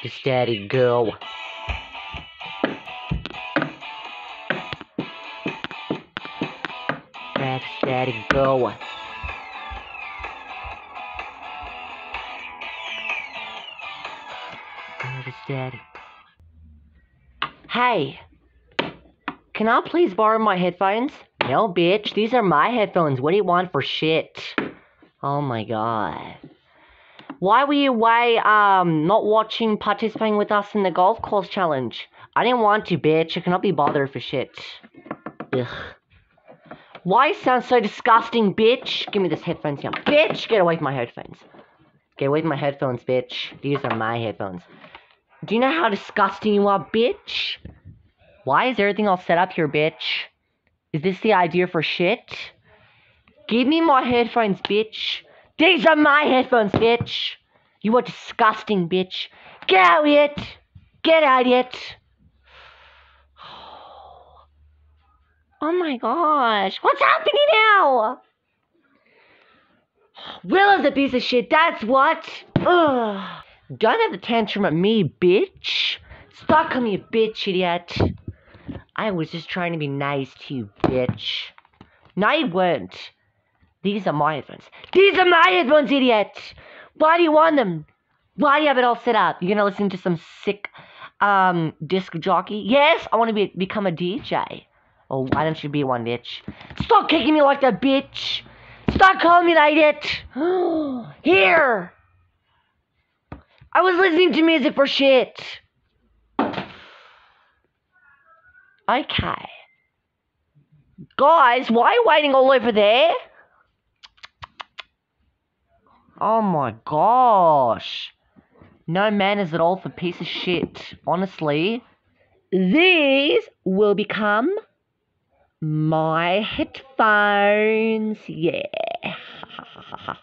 Practice, daddy, go. Practice, daddy, go. Practice, daddy. Hey, can I please borrow my headphones? No, bitch, these are my headphones. What do you want for shit? Oh my god. Why were you away, um, not watching, participating with us in the golf course challenge? I didn't want to, bitch. I cannot be bothered for shit. Ugh. Why you sound so disgusting, bitch? Give me this headphones now. Bitch, get away from my headphones. Get away from my headphones, bitch. These are my headphones. Do you know how disgusting you are, bitch? Why is everything all set up here, bitch? Is this the idea for shit? Give me my headphones, bitch. These are my headphones, bitch. You are disgusting, bitch. Get out, of it. Get out, of it. Oh my gosh. What's happening now? Will is a piece of shit, that's what. Ugh. Don't have the tantrum at me, bitch. Stop calling me a bitch, idiot. I was just trying to be nice to you, bitch. No, you weren't. These are my headphones. These are my headphones, idiot! Why do you want them? Why do you have it all set up? You're gonna listen to some sick um disc jockey? Yes, I wanna be become a DJ. Oh, why don't you be one, bitch? Stop kicking me like that, bitch! Stop calling me that, idiot! Here! I was listening to music for shit. Okay. Guys, why are you waiting all over there? Oh my gosh. No manners at all for piece of shit. Honestly, these will become my headphones. Yeah.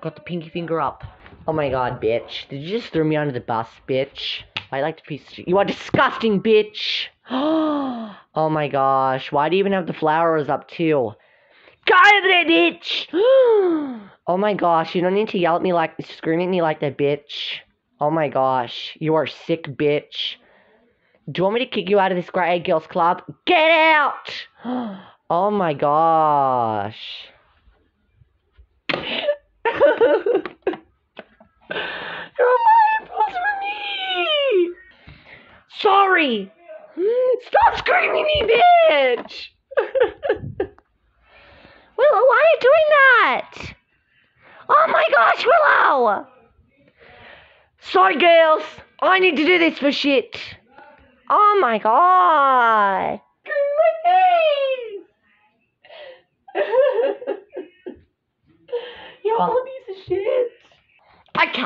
Got the pinky finger up. Oh my god, bitch. Did you just throw me under the bus, bitch? I like to piece of shit. You are disgusting, bitch. oh my gosh. Why do you even have the flowers up too? Over bitch! oh my gosh, you don't need to yell at me like, scream at me like that, bitch. Oh my gosh, you are sick, bitch. Do you want me to kick you out of this Grey Girls Club? Get out! oh my gosh. You're my for me! Sorry! Stop screaming me, bitch! Willow, why are you doing that? Oh my gosh, Willow! Sorry, girls. I need to do this for shit. Oh my god. You're all a piece of shit. Okay.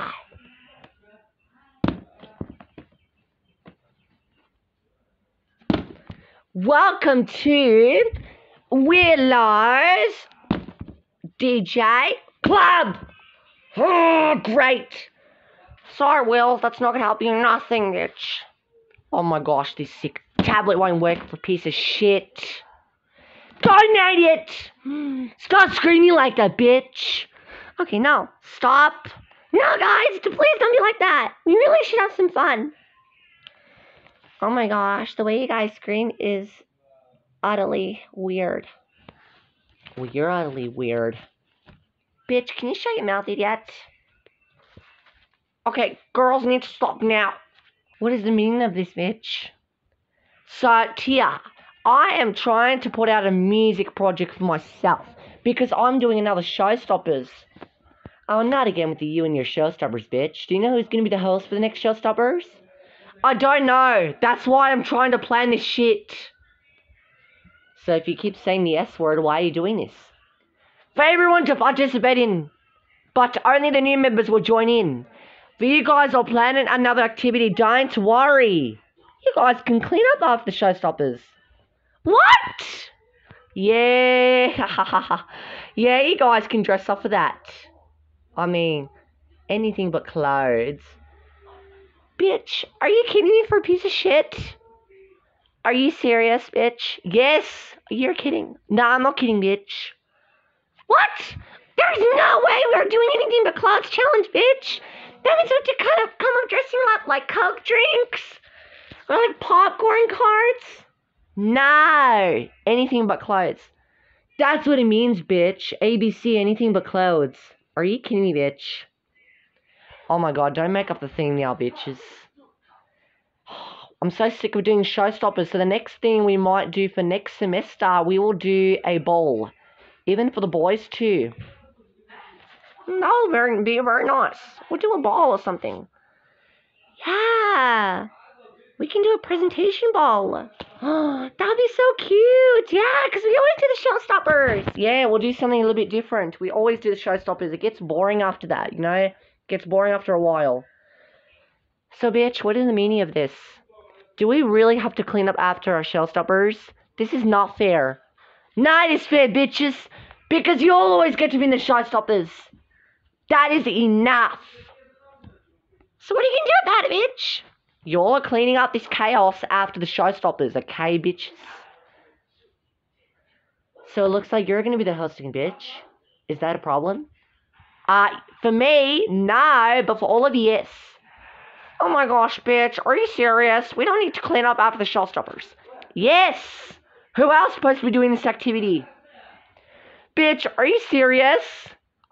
Welcome to Willow's DJ Club. Oh, great. Sorry, Will, that's not gonna help you nothing, bitch. Oh my gosh, this sick tablet won't work for piece of shit. Donate it! Stop screaming like that, bitch. Okay, no, stop. No, guys, please don't be like that. We really should have some fun. Oh my gosh, the way you guys scream is utterly weird. Well, you're utterly weird. Bitch, can you shut your mouth, idiot? Okay, girls need to stop now. What is the meaning of this, bitch? So, Tia, I am trying to put out a music project for myself because I'm doing another Showstoppers. Oh, not again with you and your Showstoppers, bitch. Do you know who's going to be the host for the next Showstoppers? I don't know. That's why I'm trying to plan this shit. So if you keep saying the S word, why are you doing this? For everyone to participate in, but only the new members will join in. For you guys are planning another activity, don't worry. You guys can clean up after the Showstoppers. What? Yeah. yeah, you guys can dress up for that. I mean, anything but clothes. Bitch, are you kidding me for a piece of shit? Are you serious, bitch? Yes, you're kidding. No, I'm not kidding, bitch. What? There's no way we're doing anything but clouds challenge, bitch. That means we have to kind of come up dressing up like Coke drinks or like popcorn carts. No, anything but clothes. That's what it means, bitch. ABC, anything but clothes. Are you kidding me, bitch? Oh my god, don't make up the thing now, bitches. I'm so sick of doing showstoppers. So the next thing we might do for next semester, we will do a ball. Even for the boys too. That would very, be very nice. We'll do a ball or something. Yeah. We can do a presentation ball. that'd be so cute. Yeah, because we always do the showstoppers. Yeah, we'll do something a little bit different. We always do the showstoppers. It gets boring after that, you know? It gets boring after a while. So, bitch, what is the meaning of this? Do we really have to clean up after our showstoppers? This is not fair. Not as fair, bitches. Because you always get to be in the showstoppers. That is enough. So what are you gonna do about it, bitch? You're cleaning up this chaos after the showstoppers, okay, bitches? So it looks like you're gonna be the hosting, bitch. Is that a problem? Uh, for me, no, but for all of you, yes. Oh my gosh, bitch, are you serious? We don't need to clean up after the shell stoppers. Yes! Who else supposed to be doing this activity? Bitch, are you serious?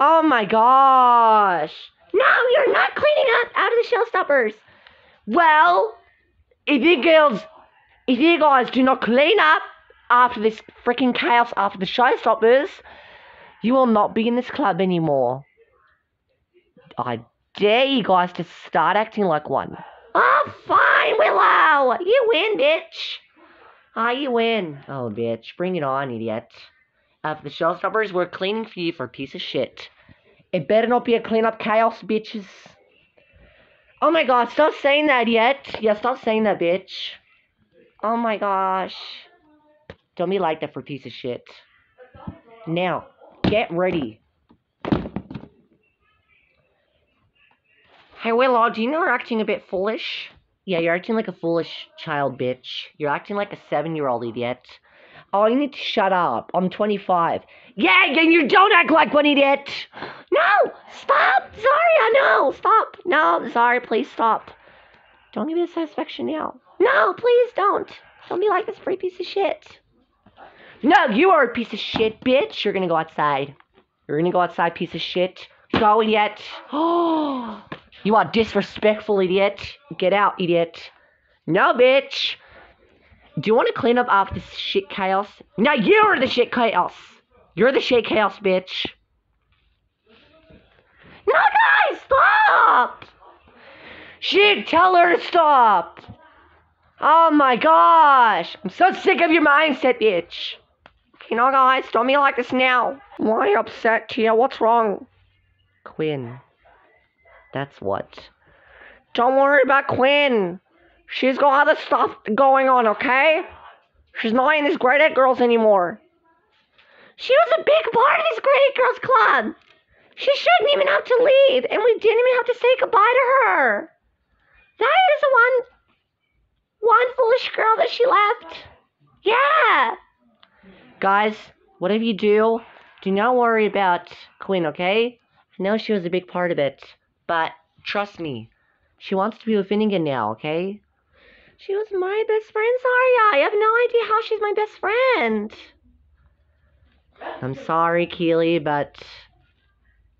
Oh my gosh. No, you're not cleaning up out of the shell stoppers. Well, if you girls, if you guys do not clean up after this freaking chaos after the shell stoppers, you will not be in this club anymore. I dare you guys to start acting like one. Oh, fine, Willow. You win, bitch. Ah, oh, you win. Oh, bitch. Bring it on, idiot. After the showstoppers, we're cleaning for you for a piece of shit. It better not be a clean-up chaos, bitches. Oh my god, stop saying that yet. Yeah, stop saying that, bitch. Oh my gosh. Don't be like that for a piece of shit. Now, get ready. Hey, Willow, do you know you're acting a bit foolish? Yeah, you're acting like a foolish child, bitch. You're acting like a seven-year-old idiot. Oh, you need to shut up. I'm 25. Yeah, and you don't act like one idiot. No, stop. Sorry, I know. Stop. No, sorry, please stop. Don't give me the satisfaction now. No, please don't. Don't be like this free piece of shit. No, you are a piece of shit, bitch. You're gonna go outside. You're gonna go outside, piece of shit. Go, idiot. Oh, you are disrespectful, idiot. Get out, idiot. No, bitch. Do you want to clean up after this shit chaos? No, you're the shit chaos. You're the shit chaos, bitch. No, guys, stop! Shit, tell her to stop. Oh my gosh. I'm so sick of your mindset, bitch. Okay, no, guys, don't be like this now. Why are you upset, Tia? What's wrong? Quinn. That's what. Don't worry about Quinn. She's got other stuff going on, okay? She's not in this Great Eight Girls anymore. She was a big part of this Great Eight Girls Club. She shouldn't even have to leave, and we didn't even have to say goodbye to her. That is the one, one foolish girl that she left. Yeah. Guys, whatever you do, do not worry about Quinn, okay? I know she was a big part of it, but trust me, she wants to be with Finnegan now, okay? She was my best friend, Zaria. I have no idea how she's my best friend. I'm sorry, Keely, but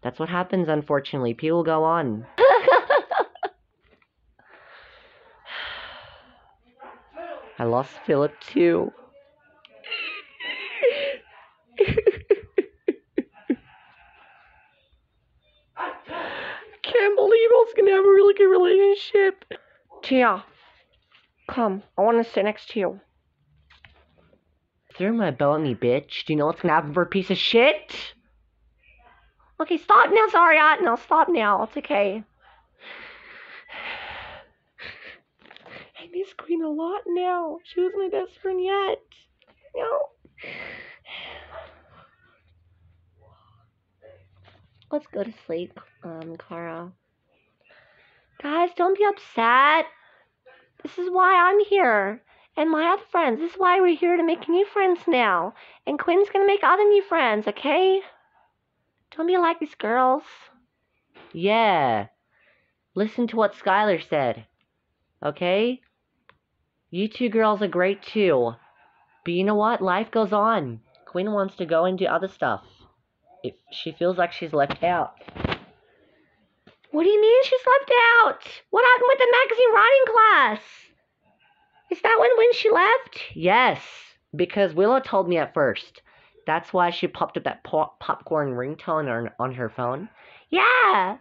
that's what happens, unfortunately. People go on. I lost Philip, too. Believe I was gonna have a really good relationship. Tia, Come, I want to sit next to you. Through my me, bitch. Do you know what's gonna happen for a piece of shit? Okay, stop now, sorry. No, stop now. It's okay. I miss Quinn a lot now. She was my best friend yet. No. Let's go to sleep, um, Kara. Guys, don't be upset. This is why I'm here. And my other friends. This is why we're here to make new friends now. And Quinn's gonna make other new friends, okay? Don't be like these girls. Yeah. Listen to what Skylar said. Okay? You two girls are great too. But you know what? Life goes on. Quinn wants to go and do other stuff. If she feels like she's left out. What do you mean she left out? What happened with the magazine writing class? Is that when when she left? Yes, because Willow told me at first. That's why she popped up that pop- popcorn ringtone on, on her phone. Yeah.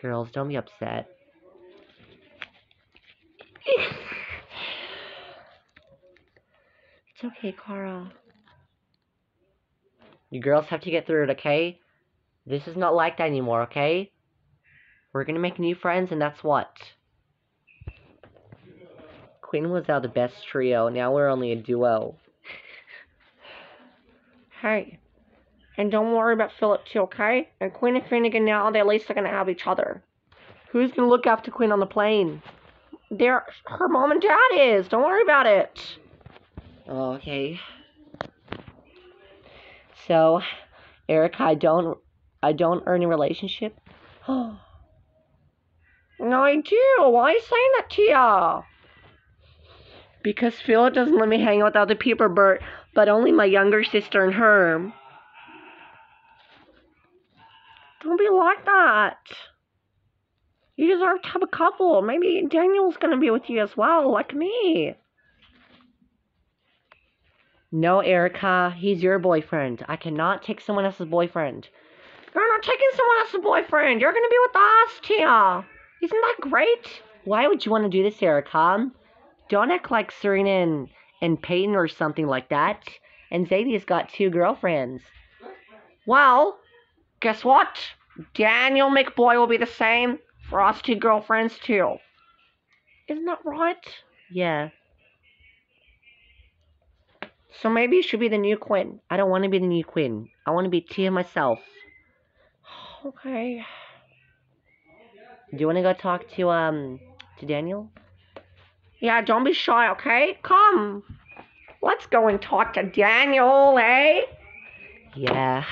Girls, don't be upset. it's okay, Kara. You girls have to get through it, okay? This is not like that anymore, okay? We're gonna make new friends, and that's what. Quinn was our the best trio, now we're only a duo. hey, and don't worry about Philip too, okay? And Quinn and Finnegan now, they at least are gonna have each other. Who's gonna look after Quinn on the plane? They're, her mom and dad is. Don't worry about it. Oh, okay. So, Erika, I don't, I don't earn a relationship. no, I do. Why are you saying that to ya? Because Philip doesn't let me hang out with other people, but but only my younger sister and her. Don't be like that. You deserve to have a couple. Maybe Daniel's gonna be with you as well, like me. No, Erika, he's your boyfriend. I cannot take someone else's boyfriend. You're not taking someone else's boyfriend. You're gonna be with us, Tia. Isn't that great? Why would you want to do this, Erika? Don't act like Serena and, and Peyton or something like that. And Xavier's got two girlfriends. Well, guess what? Daniel McBoy will be the same for us two girlfriends too. Isn't that right? Yeah. So maybe you should be the new Quinn. I don't want to be the new Quinn. I want to be Tia myself. Okay. Do you want to go talk to um to Daniel? Yeah, don't be shy, okay? Come. Let's go and talk to Daniel, eh? Yeah.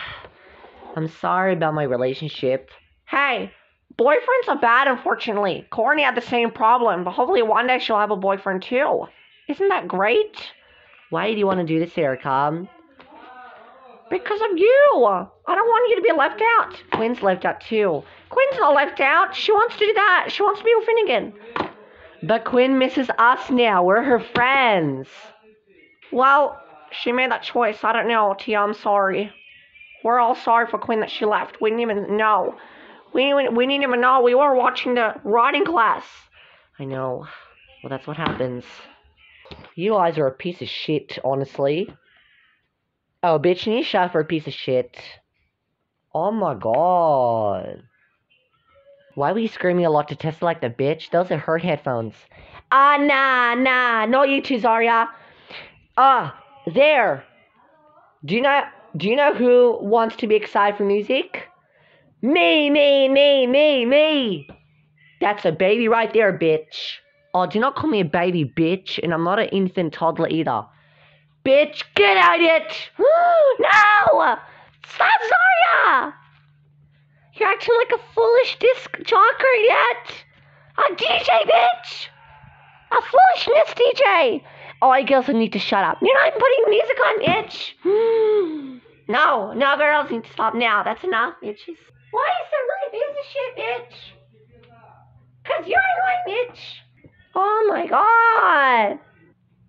I'm sorry about my relationship. Hey, boyfriends are bad, unfortunately. Courtney had the same problem, but hopefully one day she'll have a boyfriend too. Isn't that great? Why do you want to do this, Erika? Because of you. I don't want you to be left out. Quinn's left out too. Quinn's not left out. She wants to do that. She wants to be with Finnegan. But Quinn misses us now. We're her friends. Well, she made that choice. I don't know, Tia. I'm sorry. We're all sorry for Quinn that she left. We didn't even know. We didn't, we didn't even know. We were watching the writing class. I know. Well, that's what happens. You guys are a piece of shit, honestly. Oh, bitch, you need to shut for a piece of shit. Oh my god. Why were you screaming a lot to test like the bitch? Those are her headphones. Ah, nah, nah. No, you too, Zaria. Ah, there. Do you know, do you know who wants to be excited for music? Me, me, me, me, me. That's a baby right there, bitch. Oh, do not call me a baby, bitch. And I'm not an infant toddler either. Bitch, get out of it! no! Stop, Zaria! You're acting like a foolish disc jockey yet. A DJ, bitch! A foolishness DJ! All you girls need to shut up. You're not even putting music on, bitch! no, no, girls need to stop now. That's enough, bitches. Why is there really of shit, bitch? Cause you're annoying, bitch. Oh my god.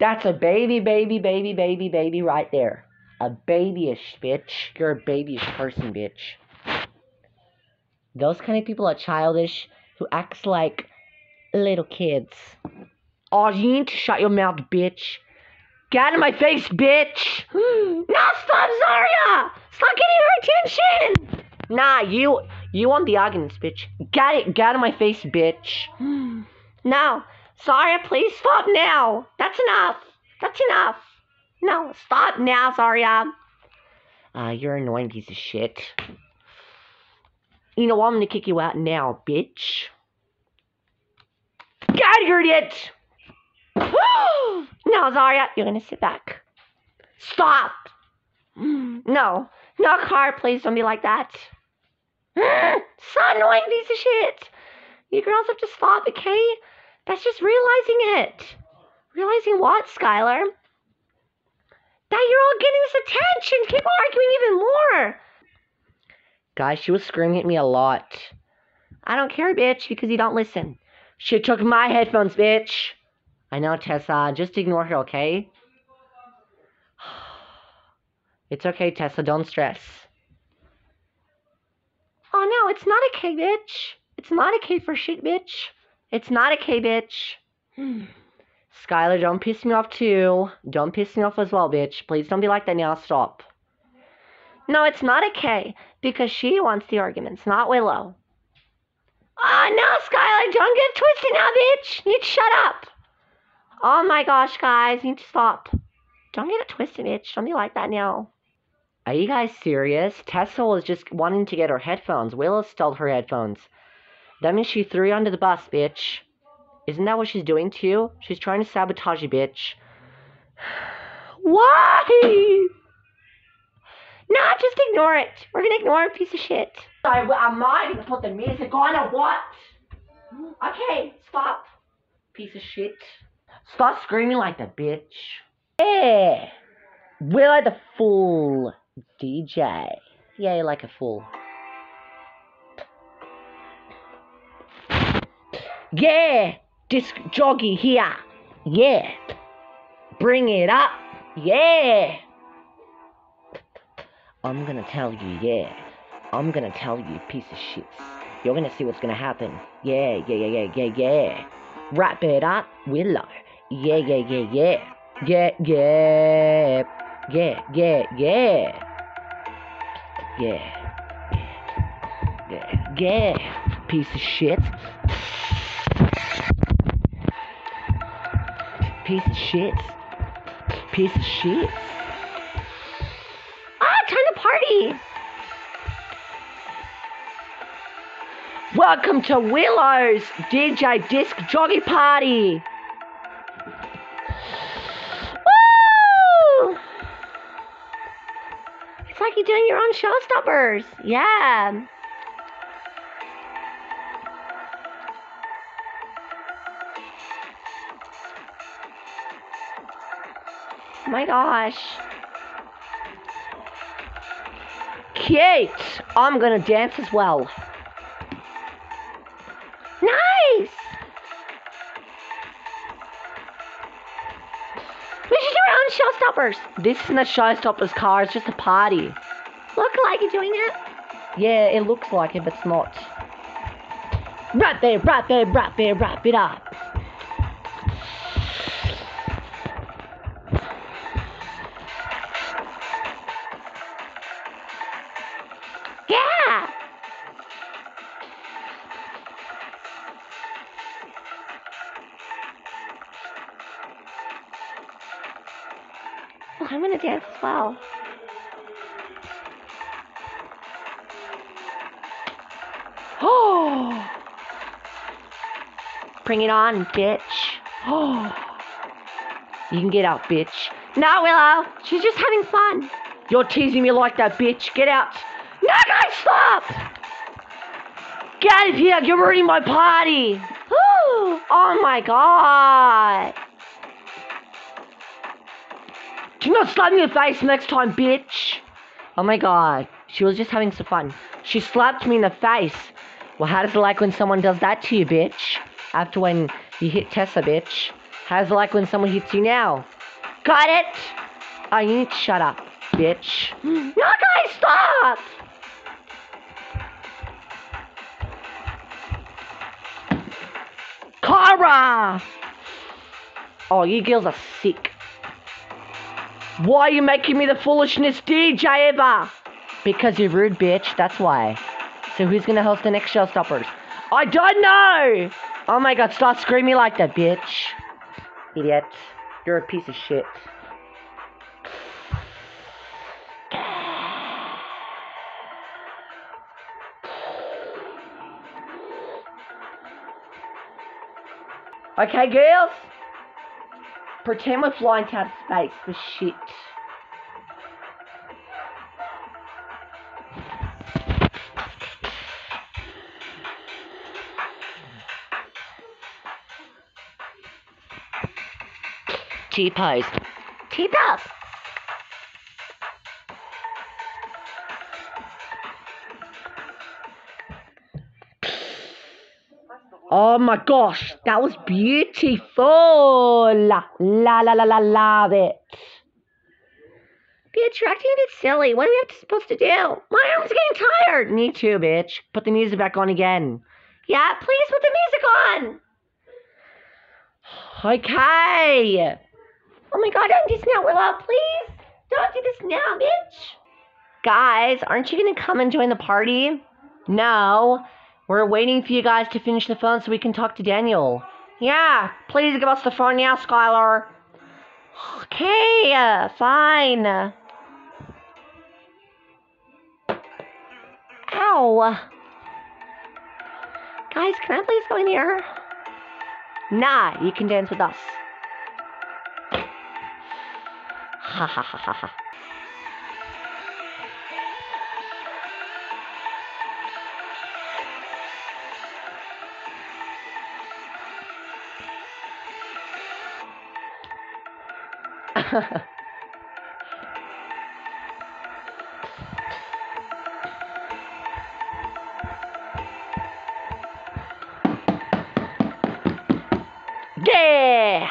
That's a baby, baby, baby, baby, baby right there. A babyish bitch. You're a babyish person, bitch. Those kind of people are childish who acts like little kids. Oh, you need to shut your mouth, bitch. Get out of my face, bitch. no, stop, Zaria. Stop getting her attention. Nah, you you want the arguments, bitch. Get it. Get out of my face, bitch. no, Zaria, please stop now. That's enough. That's enough. No, stop now, Zaria. Uh, you're an annoying piece of shit. You know what? I'm gonna kick you out now, bitch. Of here, idiot! now, Zaria, you're gonna sit back. Stop! No, no car, please don't be like that. so annoying piece of shit. You girls have to stop, okay? That's just realizing it. Realizing what, Skylar? That you're all getting this attention. Keep arguing even more. Guys, she was screaming at me a lot. I don't care, bitch, because you don't listen. She took my headphones, bitch. I know, Tessa. Just ignore her, okay? It's okay, Tessa. Don't stress. Oh, no, it's not K, bitch. It's not K for shit, bitch. It's not a K, bitch. Hmm. Skylar, don't piss me off, too. Don't piss me off as well, bitch. Please don't be like that now. Stop. No, it's not a K, because she wants the arguments, not Willow. Oh, no, Skylar, don't get twisted now, bitch. You need to shut up. Oh, my gosh, guys. You need to stop. Don't get it twisted, bitch. Don't be like that now. Are you guys serious? Tessa was just wanting to get her headphones. Willow stole her headphones. That means she threw you under the bus, bitch. Isn't that what she's doing to you? She's trying to sabotage you, bitch. Why? No, just ignore it. We're gonna ignore a piece of shit. I, I'm not gonna put the music on or what? Okay, stop. Piece of shit. Stop screaming like that, bitch. Yeah. like the Fool. DJ. Yeah, like a fool. Yeah, disc jockey here. Yeah. Bring it up. Yeah. I'm gonna tell you, yeah. I'm gonna tell you, piece of shit. You're gonna see what's gonna happen. Yeah, yeah, yeah, yeah, yeah, yeah. Wrap it up, Willow. Yeah, yeah, yeah, yeah. Yeah, yeah. Yeah, yeah, yeah. Yeah. Yeah, yeah. Piece of shit. Piece of shit. Piece of shit. Ah, time to party. Welcome to Willow's DJ Disc Jockey Party. Woo! It's like you're doing your own showstoppers. Yeah. My gosh. Kate, I'm gonna dance as well. Nice! We should do our own showstoppers. This isn't a showstoppers car, it's just a party. Look like you're doing it. Yeah, it looks like it, but it's not. Wrap it, wrap it, wrap it, wrap it up. I'm gonna dance as well. Oh! Bring it on, bitch. Oh! You can get out, bitch. No, Willow. She's just having fun. You're teasing me like that, bitch. Get out. No, guys, stop! Get out of here. You're ruining my party. Ooh. Oh, my God. Do not slap me in the face next time, bitch. Oh, my God. She was just having some fun. She slapped me in the face. Well, how does it like when someone does that to you, bitch? After when you hit Tessa, bitch. How's it like when someone hits you now? Got it? Oh, you need to shut up, bitch. No, guys, stop! Kara! Oh, you girls are sick. Why are you making me the foolishness DJ ever? Because you're rude, bitch. That's why. So who's gonna host the next Shell showstoppers? I don't know! Oh my god, stop screaming like that, bitch. Idiot. You're a piece of shit. Okay, girls? Pretend we're flying to outer space for shit. T-pose. T-pose! Oh my gosh, that was beautiful. La la la la la love it. Bitch, you're acting a bit silly. What are we supposed to do? My arm's getting tired. Me too, bitch. Put the music back on again. Yeah, please put the music on. Okay. Oh my god, don't do this now, Willow, please. Don't do this now, bitch. Guys, aren't you gonna come and join the party? No. We're waiting for you guys to finish the phone so we can talk to Daniel. Yeah, please give us the phone now, Skylar. Okay, uh, fine. Ow. Guys, can I please go in here? Nah, you can dance with us. Ha ha ha ha ha. yeah!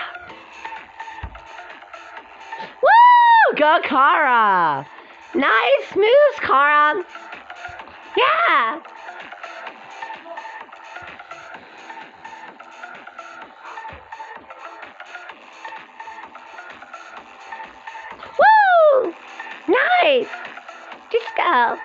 Woo! Go, Kara! Nice moves, Kara! Yeah! Go.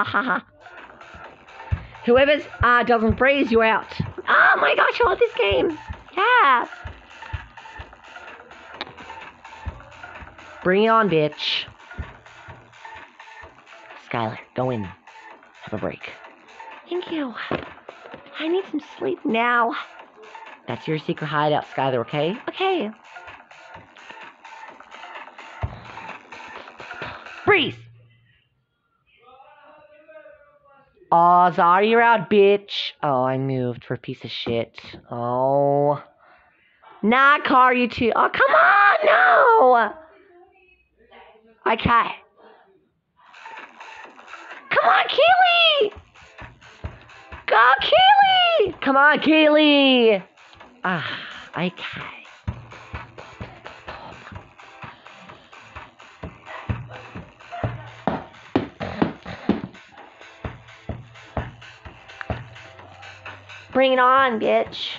Ha ha ha. Whoever's uh, doesn't freeze, you out. Oh my gosh, I love this game. Yeah. Bring it on, bitch. Skylar, go in. Have a break. Thank you. I need some sleep now. That's your secret hideout, Skylar, okay? Okay. Freeze! Aw, Zara, you're out, bitch. Oh, I moved for a piece of shit. Oh. Nah, car, you two. Oh, come on, no! Okay. Come on, Keely! Go, Keely! Come on, Keely! Ah, okay. Bring it on, bitch.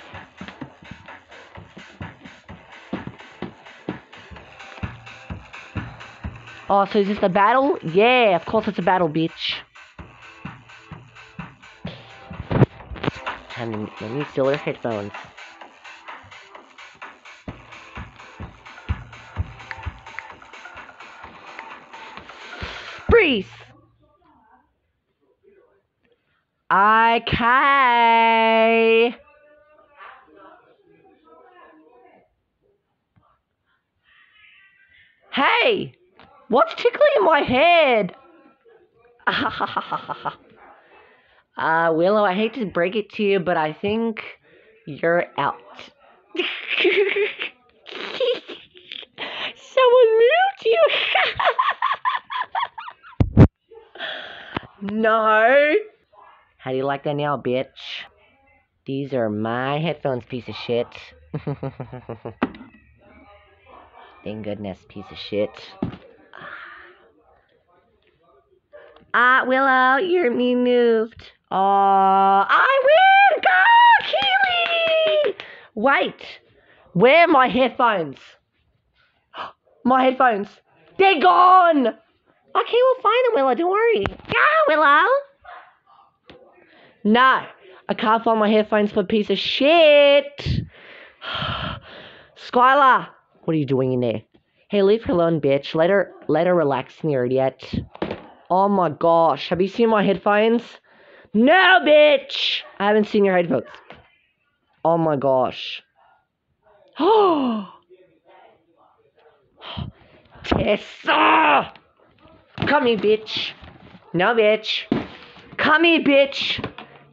Oh, so is this a battle? Yeah, of course it's a battle, bitch. Time to let me steal her headphones. Freeze! Okay. What's tickling my head? uh, Willow, I hate to break it to you, but I think you're out. Someone moved you. no. How do you like that now, bitch? These are my headphones, piece of shit. Thank goodness, piece of shit. Ah, Willow, you're me moved. Oh, I win! Go, Keely! Wait, where are my headphones? My headphones. They're gone! Okay, we'll find them, Willow, don't worry. Yeah, Willow! No, I can't find my headphones for a piece of shit. Skylar, what are you doing in there? Hey, leave her alone, bitch. Let her let her relax, you idiot. Oh my gosh, have you seen my headphones? No, bitch! I haven't seen your headphones. Oh my gosh. Oh! Tessa! Come here, bitch. No, bitch. Come here, bitch.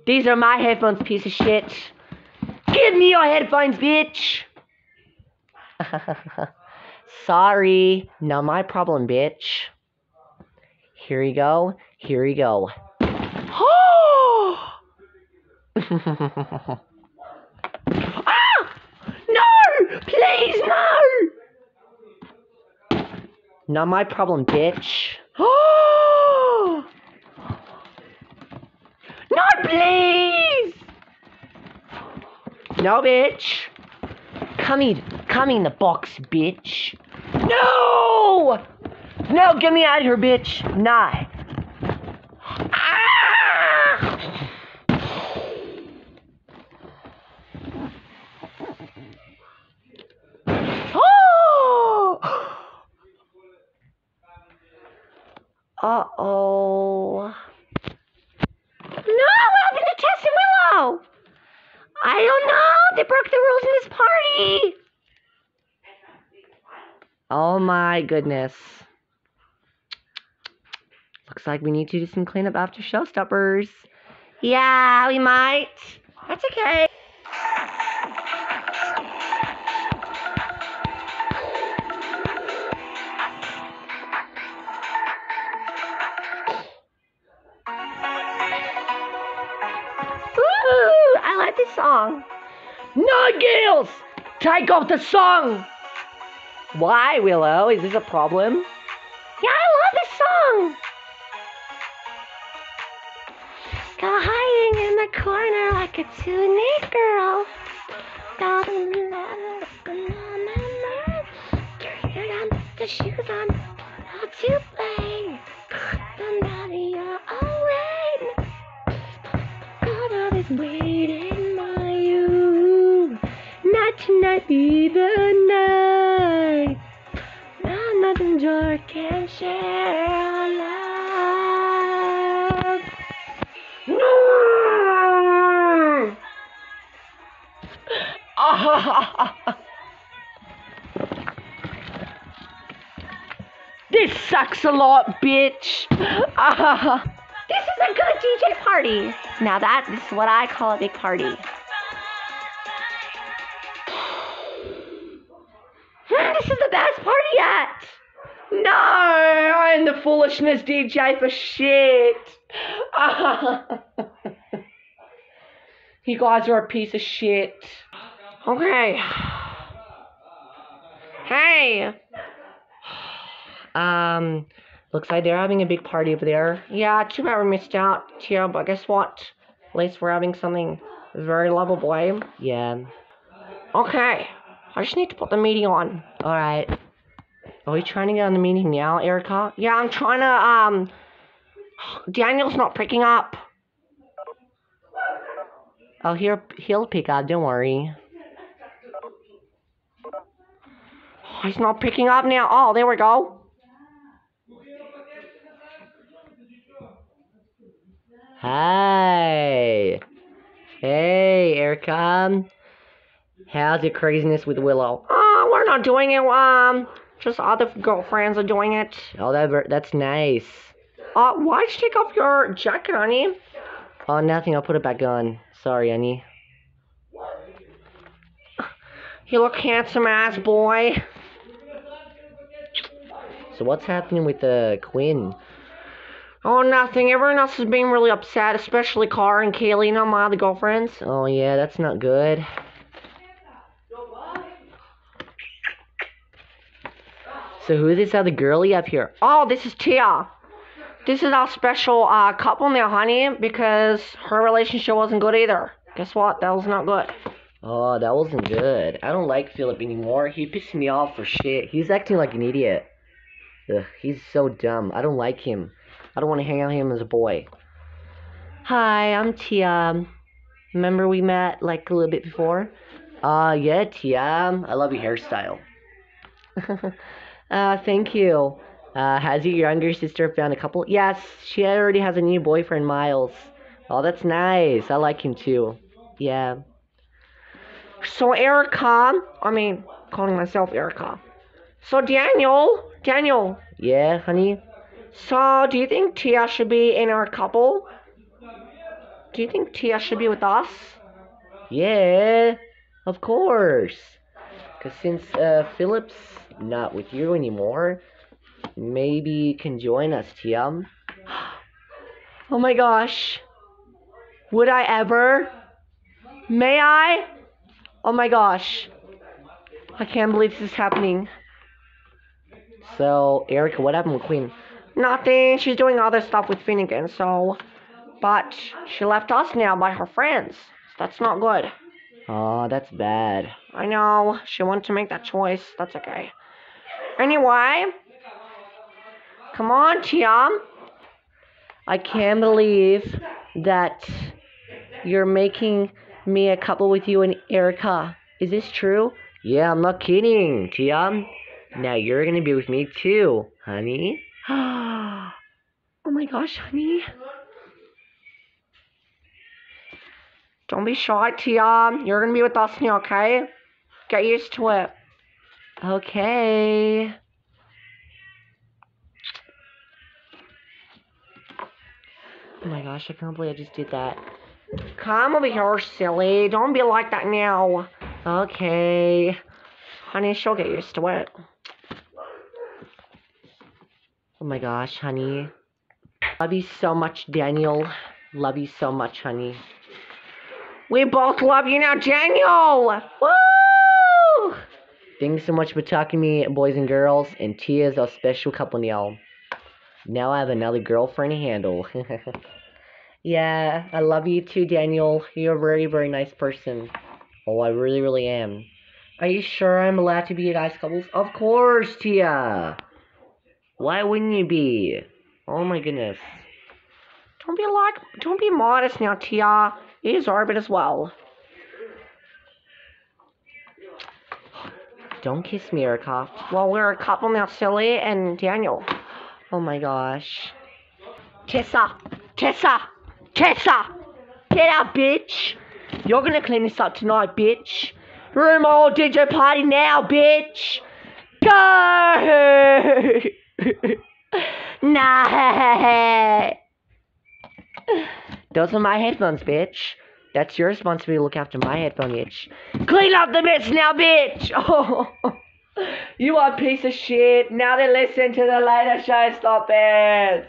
These are my headphones, piece of shit. Give me your headphones, bitch. Sorry. Not my problem, bitch. Here you go. Here you go. ah! No! Please, no! Not my problem, bitch. no, please! No, bitch. Come in, come in the box, bitch. No! No, get me out of here, bitch. Nah. Ah! Oh! Uh-oh. No, what happened to Tess and Willow? I don't know. They broke the rules in this party. Oh my goodness. Looks like we need to do some cleanup after showstoppers. Yeah, we might. That's okay. Ooh, I like this song. No, Gales! Take off the song! Why, Willow? Is this a problem? Yeah, I love this song! Go hiding in the corner like a teenage girl. The shoes on, not to play. Somebody you're alright. God is waiting by you. Not tonight, be the night. Now nothing joy can share this sucks a lot, bitch. this is a good DJ party. Now that is what I call a big party. Hmm, this is the best party yet. No, I'm the foolishness DJ for shit. you guys are a piece of shit. Okay. Hey. Um, looks like they're having a big party over there. Yeah, too bad we missed out here, but guess what? At least we're having something very lovable, eh? Yeah. Okay. I just need to put the meeting on. Alright. Are we trying to get on the meeting now, Erika? Yeah, I'm trying to, um... Daniel's not picking up. Oh, he'll, he'll pick up, don't worry. Oh, he's not picking up now. Oh, there we go. Hey. Hey, Erika. How's your craziness with Willow? Oh, we're not doing it. Um, just other girlfriends are doing it. Oh, that that's nice. Uh, why'd you take off your jacket, honey? Oh, nothing. I'll put it back on. Sorry, honey. You look handsome ass boy. So what's happening with the Quinn? Oh, nothing. Everyone else is being really upset, especially Car and Kaylee, not my other girlfriends. Oh, yeah, that's not good. So who is this other girlie up here? Oh, this is Tia. This is our special uh, couple now, honey, because her relationship wasn't good either. Guess what? That was not good. Oh, that wasn't good. I don't like Philip anymore. He pissed me off for shit. He's acting like an idiot. Ugh, he's so dumb. I don't like him. I don't want to hang out with him as a boy. Hi, I'm Tia. Remember we met like a little bit before? Uh, yeah, Tia. I love your hairstyle. Uh, thank you. Uh, has your younger sister found a couple? Yes, she already has a new boyfriend, Miles. Oh, that's nice. I like him too. Yeah. So Erika, I mean, calling myself Erika. So Daniel, Daniel. Yeah, honey. So do you think Tia should be in our couple? Do you think Tia should be with us? Yeah, of course. Cause since uh, Philip's not with you anymore, maybe you can join us, Tia. Oh my gosh. Would I ever? May I? Oh my gosh. I can't believe this is happening. So, Erika, what happened with Quinn? Nothing. She's doing other stuff with Finnegan, so. But she left us now by her friends. That's not good. Oh, that's bad. I know. She wanted to make that choice. That's okay. Anyway. Come on, Tiam. I can't believe that you're making me a couple with you and Erika. Is this true? Yeah, I'm not kidding, Tiam. Now you're gonna be with me too, honey. oh my gosh, honey. Don't be shy, Tia. You're gonna be with us now, okay? Get used to it. Okay. Oh my gosh, I can't believe I just did that. Come over here, silly. Don't be like that now. Okay. Honey, she'll get used to it. Oh my gosh, honey. Love you so much, Daniel. Love you so much, honey. We both love you now, Daniel! Woo! Thanks so much for talking to me, boys and girls. And Tia's our special couple now. Now I have another girlfriend to handle. yeah, I love you too, Daniel. You're a very, very nice person. Oh, I really, really am. Are you sure I'm allowed to be you guys couples? Of course, Tia. Why wouldn't you be? Oh my goodness. Don't be like, don't be modest now, Tia. It is Orbit as well. Don't kiss me, Erika. Well, we're a couple now, silly, and Daniel. Oh my gosh. Tessa! Tessa! Tessa! Get out, bitch! You're gonna clean this up tonight, bitch. Room all DJ party now, bitch! Go! nah! Those are my headphones, bitch. That's your responsibility to look after my headphone, bitch. Clean up the mess now, bitch! Oh, you are a piece of shit. Now they listen to the later show, stop it.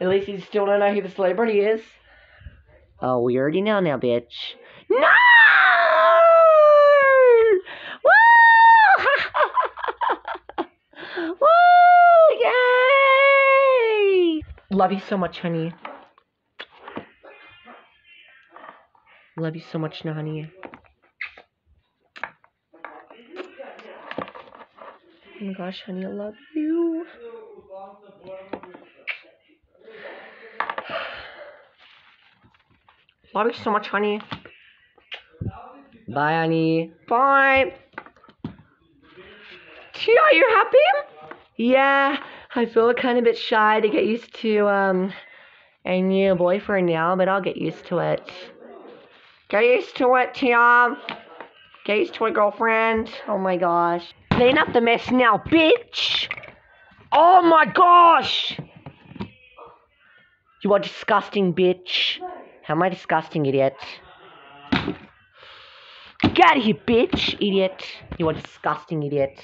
At least you still don't know who the celebrity is. Oh, we already know now, bitch. No! Woo! Woo! Yay! Love you so much, honey. Love you so much, honey. Oh my gosh, honey, I love you. Love you so much, honey. Bye, honey. Bye. Tia, you happy? Yeah, I feel kind of a bit shy to get used to um a new boyfriend now, but I'll get used to it. Get used to it, Tia. Get used to it, girlfriend. Oh my gosh. Clean up the mess now, bitch. Oh my gosh. You are disgusting, bitch. How am I disgusting, idiot? Get out of here, bitch, idiot. You are disgusting, idiot.